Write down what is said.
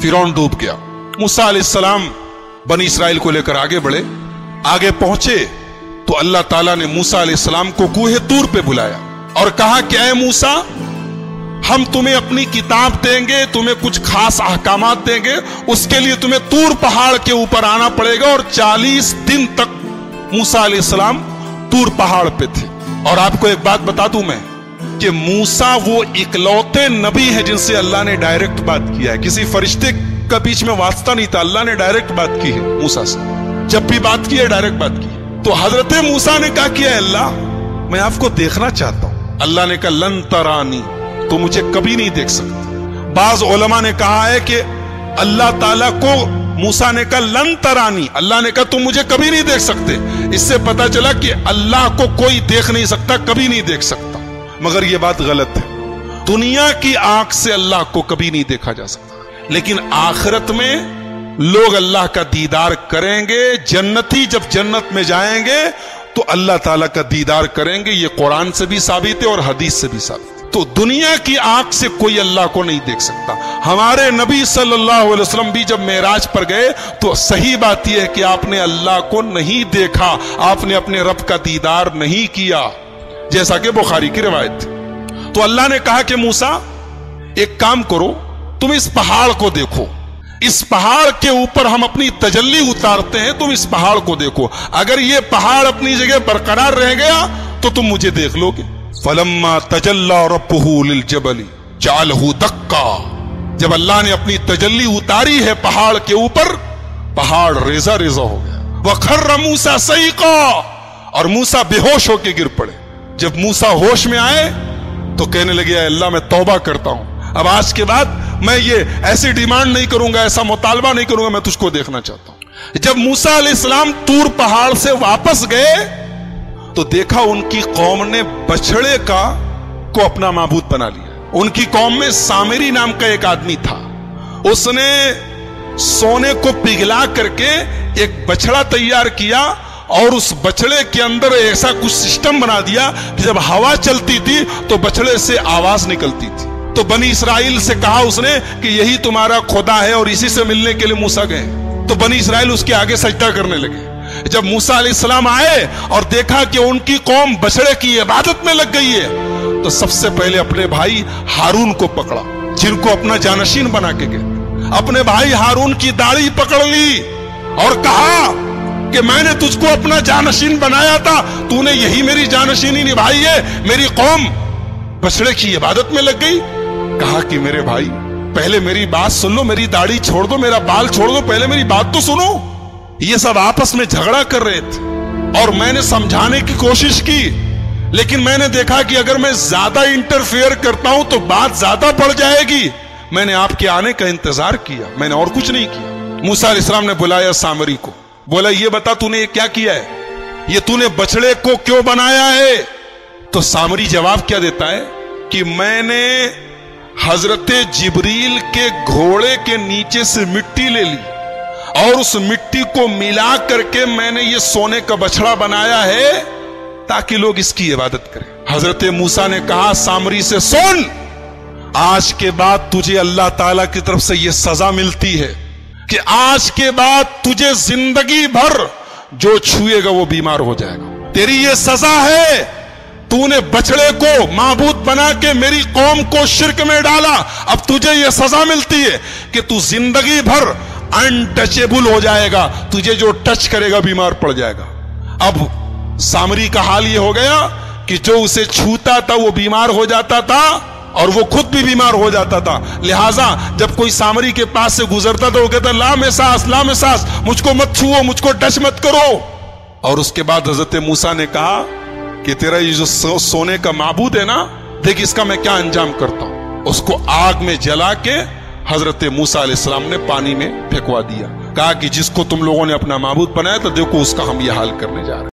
फिरौन डूब गया। मूसा सलाम बनी इसराइल को लेकर आगे बढ़े, आगे पहुँचे तो अल्लाह ताला ने मूसा सलाम को कुहे तूर पे बुलाया और कहा कि अय मूसा, हम तुम्हें अपनी किताब देंगे, तुम्हें कुछ खास अहकाम देंगे, उसके लिए तुम्हें तूर पहाड़ के ऊपर आना पड़ेगा और 40 दिन तक मूसा सलाम तूर पहाड़ पे थे। और आपको एक बात बता दूँ मैं कि मूसा वो इकलौते नबी है जिनसे अल्लाह ने डायरेक्ट बात किया है। किसी फरिश्ते का बीच में वास्ता नहीं था। अल्लाह ने डायरेक्ट बात की है मूसा से। जब भी बात की है डायरेक्ट बात की तो हज़रत मूसा ने कहा किया अल्लाह, मैं आपको देखना चाहता हूँ। अल्लाह ने कहा, लन तरानी तो मुझे कभी नहीं देख सकते। बाज ओलमा ने कहा है कि अल्लाह ताला को मूसा ने कहा, लन तरानी। अल्लाह ने कहा, तुम मुझे कभी नहीं देख सकते। इससे पता चला कि अल्लाह को कोई देख नहीं सकता, कभी नहीं देख सकता। मगर यह बात गलत है। दुनिया की आँख से अल्लाह को कभी नहीं देखा जा सकता। लेकिन आखिरत में लोग अल्लाह का दीदार करेंगे, जन्नती जब जन्नत में जाएँगे तो अल्लाह ताला का दीदार करेंगे, ये कुरान से भी साबित है और हदीस से भी साबित है। तो दुनिया की आँख से कोई अल्लाह को नहीं देख सकता। हमारे नबी सल्लल्लाहु अलैहि वसल्लम भी जब मेराज पर गए तो सही बात यह है कि आपने अल्लाह को नहीं देखा, आपने अपने रब का दीदार नहीं किया। जैसा कि बुखारी की रिवायत। तो अल्लाह ने कहा कि मूसा, एक काम करो, तुम इस पहाड़ को देखो। इस पहाड़ के ऊपर हम अपनी तजल्ली उतारते हैं, तुम इस पहाड़ को देखो। अगर ये पहाड़ अपनी जगह बरकरार रह गया तो तुम मुझे देख लोगे। फलम्मा तजल्ला रबली जालहू दक्का। जब अल्लाह ने अपनी तजल्ली उतारी है पहाड़ के ऊपर, पहाड़ रेजा रेजा हो गया। वखर मूसा सही का और मूसा बेहोश होके गिर पड़े। जब मूसा होश में आए तो कहने लगे अल्लाह, मैं तौबा करता हूँ। अब आज के बाद मैं ये ऐसी डिमांड नहीं करूँगा, ऐसा मुतालबा नहीं करूँगा, मैं तुझको देखना चाहता हूँ। जब मूसा इस्लाम तूर पहाड़ से वापस गए तो देखा उनकी कौम ने बछड़े का, को अपना माबूद बना लिया। उनकी कौम में सामेरी नाम का एक आदमी था। उसने सोने को पिघला करके एक बछड़ा तैयार किया और उस बछड़े के अंदर ऐसा कुछ सिस्टम बना दिया कि जब हवा चलती थी तो बछड़े से आवाज़ निकलती थी। तो बनी इसराइल से कहा उसने कि यही तुम्हारा खुदा है और इसी से मिलने के लिए मूसा गए। तो बनी इसराइल उसके आगे सजदा करने लगे। जब मूसा सलाम आए और देखा कि उनकी कौम बछड़े की इबादत में लग गई है तो सबसे पहले अपने भाई हारून को पकड़ा, जिनको अपना जानशीन बना के गए। अपने भाई हारून की दाढ़ी पकड़ ली और कहा कि मैंने तुझको अपना जानशीन बनाया था। तूने यही मेरी जानशीनी निभाई है। मेरी कौम बछड़े की इबादत में लग गई। कहा कि मेरे भाई, पहले मेरी बात सुन लो, मेरी दाढ़ी छोड़ दो, मेरा बाल छोड़ दो, पहले मेरी बात तो सुनो। ये सब आपस में झगड़ा कर रहे थे और मैंने समझाने की कोशिश की। लेकिन मैंने देखा कि अगर मैं ज़्यादा इंटरफेयर करता हूँ तो बात ज़्यादा बढ़ जाएगी। मैंने आपके आने का इंतज़ार किया, मैंने और कुछ नहीं किया। मूसा इस्लाम ने बुलाया सामरी को। बोला, ये बता, तूने ये क्या किया है? ये तूने बछड़े को क्यों बनाया है? तो सामरी जवाब क्या देता है? कि मैंने हज़रत जिबरील के घोड़े के नीचे से मिट्टी ले ली, और उस मिट्टी को मिला करके मैंने ये सोने का बछड़ा बनाया है, ताकि लोग इसकी इबादत करें। हज़रत मूसा ने कहा, सामरी से सुन, आज के बाद तुझे अल्लाह ताला की तरफ़ से यह सजा मिलती है। कि आज के बाद तुझे ज़िंदगी भर जो छुएगा वो बीमार हो जाएगा। तेरी ये सजा है। तूने बछड़े को माबूद बना के मेरी कौम को शिरक में डाला। अब तुझे यह सजा मिलती है कि तू ज़िंदगी भर अनटचेबल हो जाएगा। तुझे जो टच करेगा बीमार पड़ जाएगा। अब सामरी का हाल यह हो गया कि जो उसे छूता था वो बीमार हो जाता था। और वो खुद भी बीमार हो जाता था। लिहाजा जब कोई सामरी के पास से गुजरता था वो कहता ला में सांस ला में सांस मुझको मत छुओ मुझको टच मत करो। और उसके बाद हज़रत मूसा ने कहा कि तेरा ये जो सो, सोने का माबूद है ना देख इसका मैं क्या अंजाम करता हूँ? उसको आग में जला के हज़रत मूसा ने पानी में फेंकवा दिया। कहा कि जिसको तुम लोगों ने अपना माबूद बनाया तो देखो उसका हम ये हाल करने जा रहे